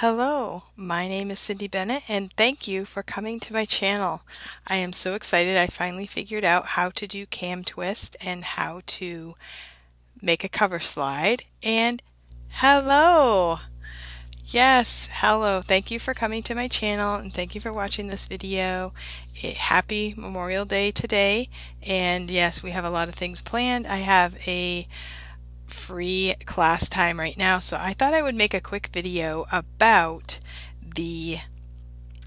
Hello, my name is Cindy Bennett and thank you for coming to my channel. I am so excited I finally figured out how to do CamTwist and how to make a cover slide and hello! Yes, hello. Thank you for coming to my channel and thank you for watching this video. Eh, happy Memorial Day today and yes, we have a lot of things planned. I have a free class time right now, so I thought I would make a quick video about the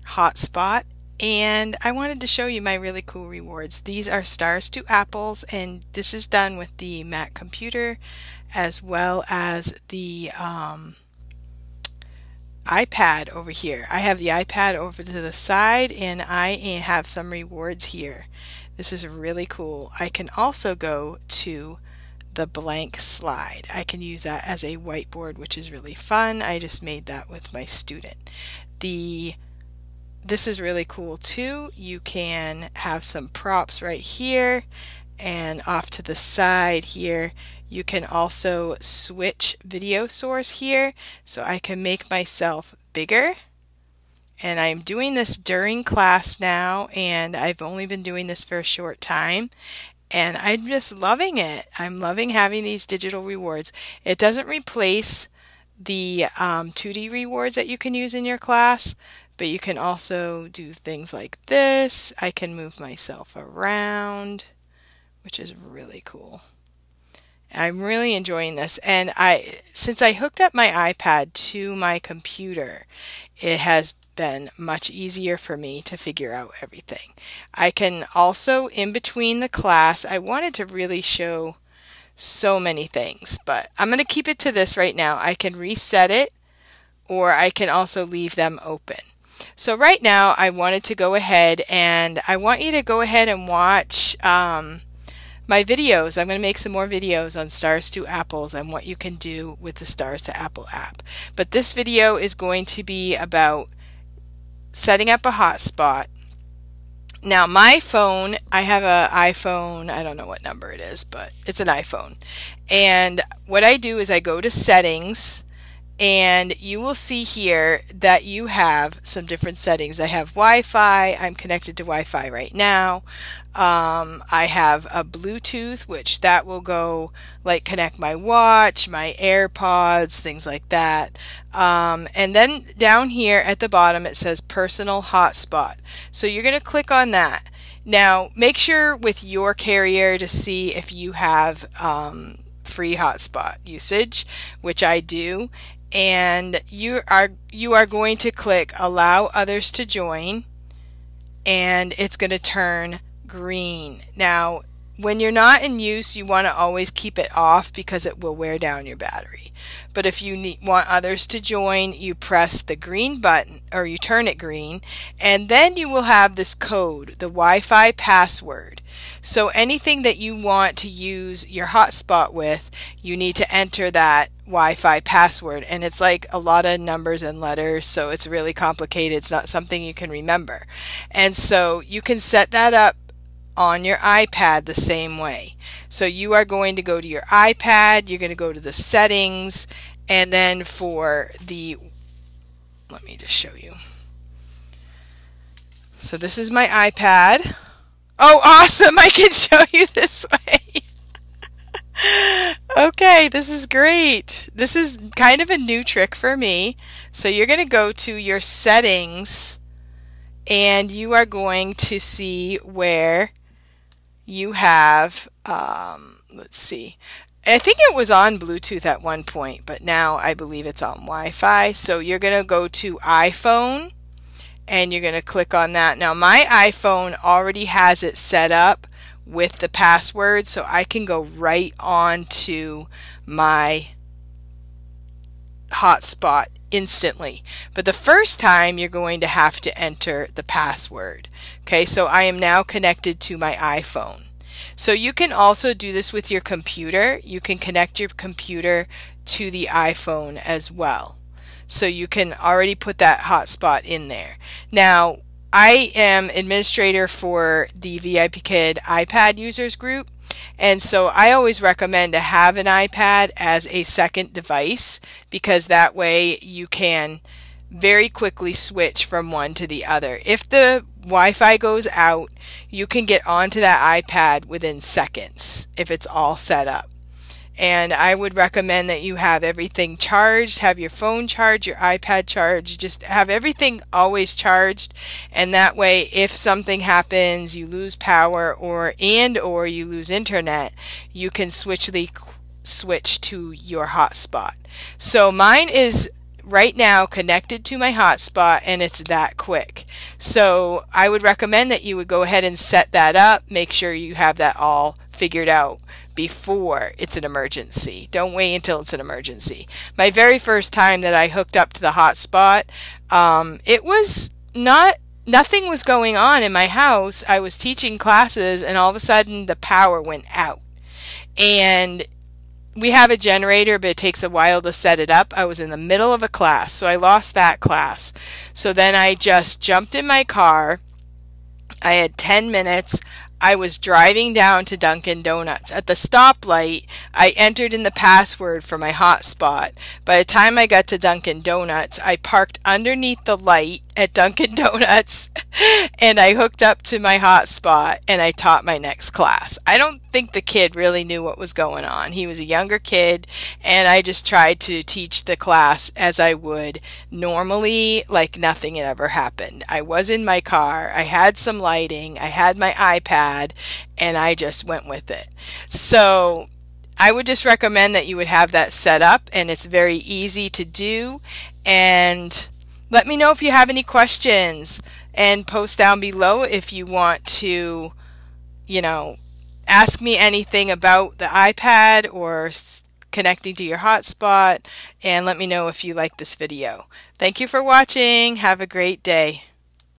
hotspot and I wanted to show you my really cool rewards. These are Stars 2 Apples and this is done with the Mac computer as well as the um, iPad over here. I have the iPad over to the side and I have some rewards here. This is really cool. I can also go to the blank slide. I can use that as a whiteboard, which is really fun. I just made that with my student. The this is really cool too. You can have some props right here and off to the side here. You can also switch video source here so I can make myself bigger and I'm doing this during class now and I've only been doing this for a short time and I'm just loving it. I'm loving having these digital rewards. It doesn't replace the um, 2D rewards that you can use in your class, but you can also do things like this. I can move myself around, which is really cool. I'm really enjoying this. And I, since I hooked up my iPad to my computer, it has been much easier for me to figure out everything. I can also, in between the class, I wanted to really show so many things, but I'm going to keep it to this right now. I can reset it or I can also leave them open. So right now I wanted to go ahead and I want you to go ahead and watch um, my videos. I'm going to make some more videos on Stars 2 Apples and what you can do with the Stars 2 Apple app. But this video is going to be about setting up a hotspot. Now, my phone, I have an iPhone, I don't know what number it is, but it's an iPhone. And what I do is I go to settings and you will see here that you have some different settings. I have Wi-Fi. I'm connected to Wi-Fi right now. Um, I have a Bluetooth, which that will go like connect my watch, my AirPods, things like that. Um, and then down here at the bottom it says personal hotspot. So you're going to click on that. Now make sure with your carrier to see if you have um, free hotspot usage, which I do and you are you are going to click allow others to join and it's going to turn green. Now, when you're not in use, you want to always keep it off because it will wear down your battery. But if you need, want others to join, you press the green button or you turn it green, and then you will have this code, the Wi Fi password. So anything that you want to use your hotspot with, you need to enter that Wi Fi password. And it's like a lot of numbers and letters, so it's really complicated. It's not something you can remember. And so you can set that up on your iPad the same way. So you are going to go to your iPad, you're going to go to the settings, and then for the, let me just show you. So this is my iPad. Oh, awesome! I can show you this way. okay, this is great. This is kind of a new trick for me. So you're going to go to your settings and you are going to see where you have, um, let's see, I think it was on Bluetooth at one point, but now I believe it's on Wi Fi. So you're going to go to iPhone and you're going to click on that. Now, my iPhone already has it set up with the password, so I can go right on to my hotspot instantly. But the first time you're going to have to enter the password. Okay, so I am now connected to my iPhone. So you can also do this with your computer. You can connect your computer to the iPhone as well. So you can already put that hotspot in there. Now, I am administrator for the VIPKid iPad users group. And so I always recommend to have an iPad as a second device because that way you can very quickly switch from one to the other. If the Wi-Fi goes out, you can get onto that iPad within seconds if it's all set up. And I would recommend that you have everything charged, have your phone charged, your iPad charged, just have everything always charged. And that way, if something happens, you lose power or, and or you lose internet, you can switch the, switch to your hotspot. So mine is right now connected to my hotspot and it's that quick. So I would recommend that you would go ahead and set that up. Make sure you have that all figured out before it's an emergency. Don't wait until it's an emergency. My very first time that I hooked up to the hotspot, um, it was not nothing was going on in my house. I was teaching classes and all of a sudden the power went out. And we have a generator, but it takes a while to set it up. I was in the middle of a class, so I lost that class. So then I just jumped in my car. I had 10 minutes. I was driving down to Dunkin' Donuts. At the stoplight, I entered in the password for my hotspot. By the time I got to Dunkin' Donuts, I parked underneath the light at Dunkin' Donuts and I hooked up to my hotspot and I taught my next class. I don't think the kid really knew what was going on. He was a younger kid and I just tried to teach the class as I would normally, like nothing had ever happened. I was in my car, I had some lighting, I had my iPad, and I just went with it. So I would just recommend that you would have that set up and it's very easy to do and let me know if you have any questions and post down below if you want to, you know, ask me anything about the iPad or connecting to your hotspot and let me know if you like this video. Thank you for watching. Have a great day.